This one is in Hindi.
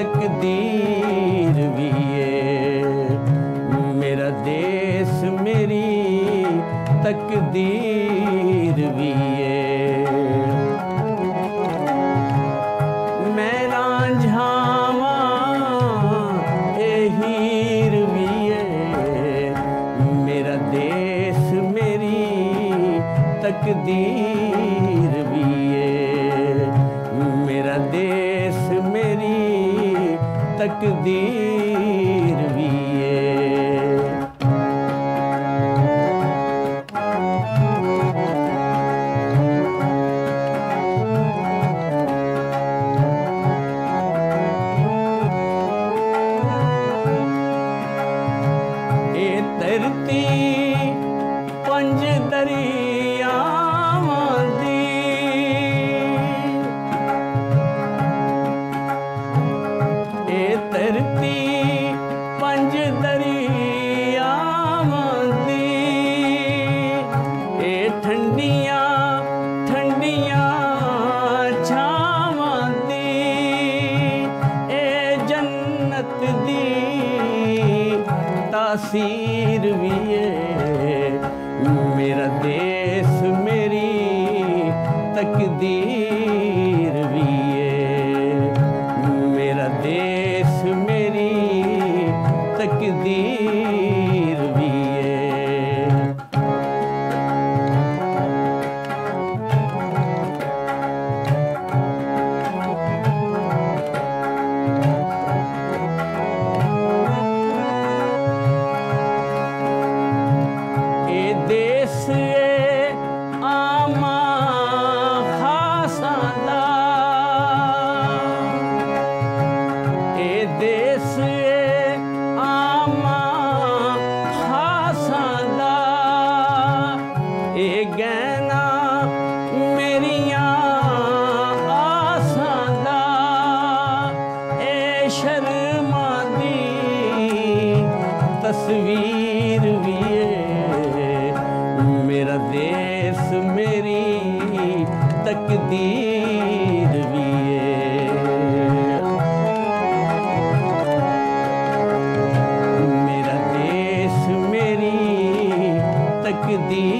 तकदीर भी है मेरा देश मेरी तकदीर भी है मैं रांझावा हीर भी है मेरा देश मेरी तकदीर the ਧਰਤੀ ਪੰਜ ਦਰਿਆਵਾਂ ਦੀ ਇਹ ਠੰਡੀਆਂ ਠੰਡੀਆਂ ਛਾਵਾਂ ਦੀ ਇਹ ਜੰਨਤ ਦੀ ਤਾਸੀਰ ਵੀ ਏ। ਮੇਰਾ ਦੇਸ ਮੇਰੀ ਤਕਦੀਰ দিয়ে शर्माती तस्वीर भी मेरा देश मेरी तकदीर भी मेरा देश मेरी तकदीर